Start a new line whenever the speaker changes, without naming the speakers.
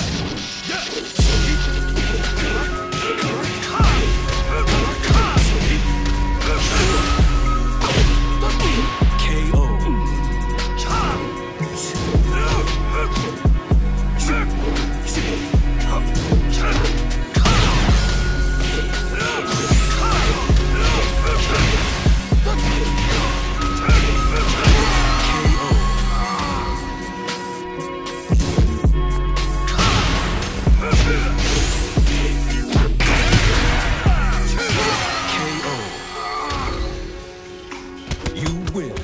Yes! you win.